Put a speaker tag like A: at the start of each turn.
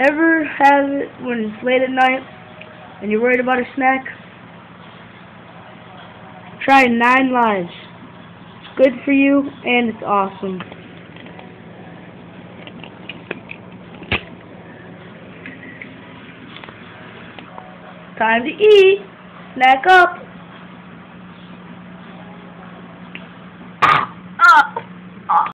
A: Ever have it when it's late at night and you're worried about a snack? Try Nine Lives. It's good for you and it's awesome. Time to eat. Snack up.